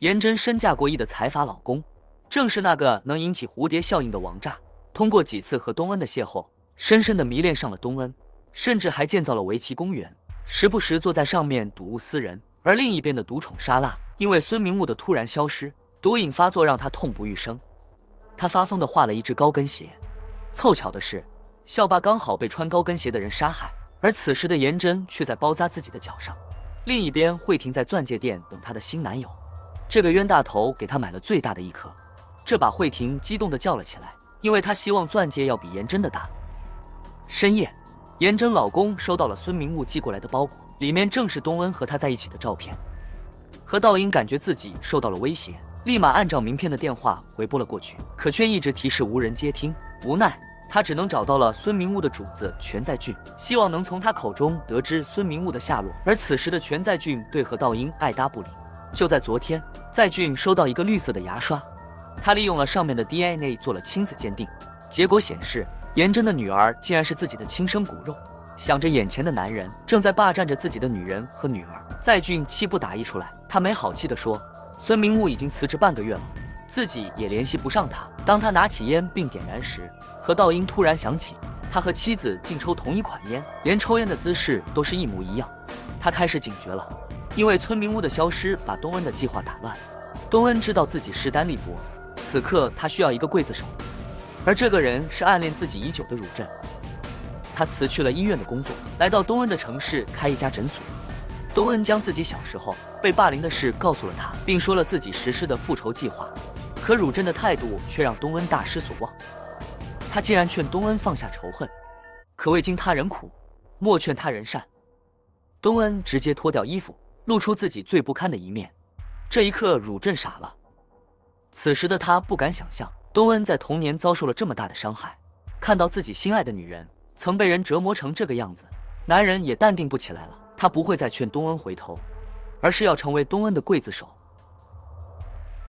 颜真身价过亿的财阀老公，正是那个能引起蝴蝶效应的王炸。通过几次和东恩的邂逅，深深的迷恋上了东恩，甚至还建造了围棋公园，时不时坐在上面睹物思人。而另一边的独宠莎拉，因为孙明木的突然消失，毒瘾发作，让他痛不欲生。他发疯的画了一只高跟鞋。凑巧的是，校霸刚好被穿高跟鞋的人杀害，而此时的颜真却在包扎自己的脚上。另一边，慧婷在钻戒店等她的新男友，这个冤大头给她买了最大的一颗，这把慧婷激动的叫了起来。因为她希望钻戒要比颜真的大。深夜，颜真老公收到了孙明悟寄过来的包裹，里面正是东恩和他在一起的照片。何道英感觉自己受到了威胁，立马按照名片的电话回拨了过去，可却一直提示无人接听。无奈，他只能找到了孙明悟的主子全在俊，希望能从他口中得知孙明悟的下落。而此时的全在俊对何道英爱搭不理。就在昨天，在俊收到一个绿色的牙刷。他利用了上面的 DNA 做了亲子鉴定，结果显示颜真的女儿竟然是自己的亲生骨肉。想着眼前的男人正在霸占着自己的女人和女儿，在俊气不打一处来，他没好气地说：“孙明木已经辞职半个月了，自己也联系不上他。”当他拿起烟并点燃时，何道英突然想起他和妻子竟抽同一款烟，连抽烟的姿势都是一模一样。他开始警觉了，因为村民屋的消失把东恩的计划打乱。东恩知道自己势单力薄。此刻他需要一个刽子手，而这个人是暗恋自己已久的汝镇。他辞去了医院的工作，来到东恩的城市开一家诊所。东恩将自己小时候被霸凌的事告诉了他，并说了自己实施的复仇计划。可汝镇的态度却让东恩大失所望。他竟然劝东恩放下仇恨，可未经他人苦，莫劝他人善。东恩直接脱掉衣服，露出自己最不堪的一面。这一刻，汝镇傻了。此时的他不敢想象，东恩在童年遭受了这么大的伤害，看到自己心爱的女人曾被人折磨成这个样子，男人也淡定不起来了。他不会再劝东恩回头，而是要成为东恩的刽子手。